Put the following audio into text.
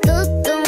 como tú, tú.